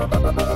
Ha ha ha!